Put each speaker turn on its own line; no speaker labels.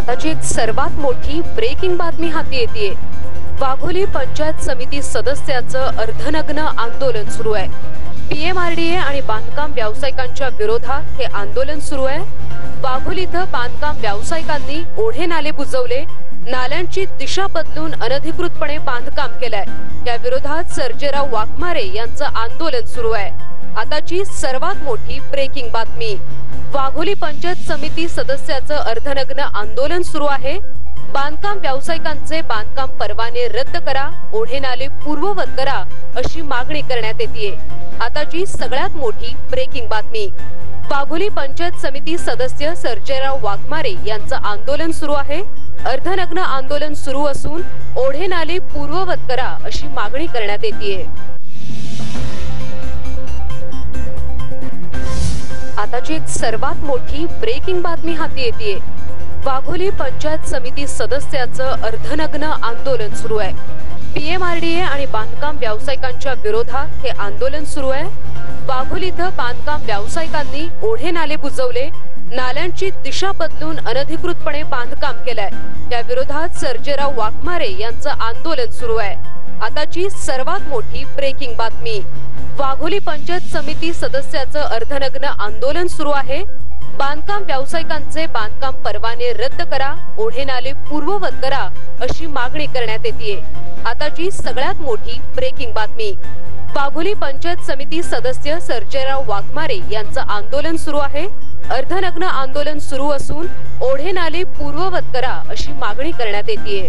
आताची एक सर्वात मोठी ब्रेकिंग बातमी हाती येते वाघोली पंचायत समिती सदस्याचं अर्धनग्न आंदोलन सुरू आहे. पीएमआरडीए आणि बांधकाम व्यावसायिकांच्या विरोधात हे आंदोलन सुरू आहे. वाघोली इथं बांधकाम व्यावसायिकांनी ओढे नाले बुजवले. नाल्यांची दिशा बदलून अनधिकृतपणे बांधकाम केलंय. या विरोधात सर्जेराव वाघमारे यांचं आंदोलन सुरू आहे. आताची सर्वात मोठी ब्रेकिंग बातमी. वाघोली पंचायत समिती सदस्याचं अर्धनग्न आंदोलन सुरू आहे. बांधकाम व्यावसायिकांचे बांधकाम परवाने रद्द करा ओढे नाले पूर्ववत करा अशी मागणी करण्यात येते आताची सगळ्यात मोठी ब्रेकिंग बातमी. वाघोली पंचायत समिती सदस्य सर्जेराव वाघमारे यांचं आंदोलन सुरू आहे. अर्धनग्न आंदोलन सुरू असून ओढे नाले पूर्ववत करा अशी मागणी करण्यात येते आताची सर्वात मोठी ब्रेकिंग बातमी हाती येते वाघोली पंचायत समिती सदस्याचं अर्धनग्न आंदोलन सुरू आहे. पीएमआरडीए आणि बांधकाम व्यावसायिकांच्या विरोधात हे आंदोलन सुरू आहे. वाघोली इथं बांधकाम व्यावसायिकांनी ओढे नाले बुजवले. नाल्यांची दिशा बदलून अनधिकृतपणे बांधकाम केलंय. या विरोधात सर्जेराव वाघमारे यांचं आंदोलन सुरू आहे. आताची सर्वात मोठी ब्रेकिंग बातमी. वाघोली पंचायत समिती सदस्याचं अर्धनग्न आंदोलन सुरू आहे. बांधकाम व्यावसायिकांचे बांधकाम परवाने रद्द करा ओढे नाले पूर्ववत करा अशी मागणी करण्यात येते आताची सगळ्यात मोठी ब्रेकिंग बातमी. वाघोली पंचायत समिती सदस्य सर्जेराव वाघमारे यांचं आंदोलन सुरू आहे. अर्धनग्न आंदोलन सुरू असून ओढे नाले पूर्ववत करा अशी मागणी करण्यात येते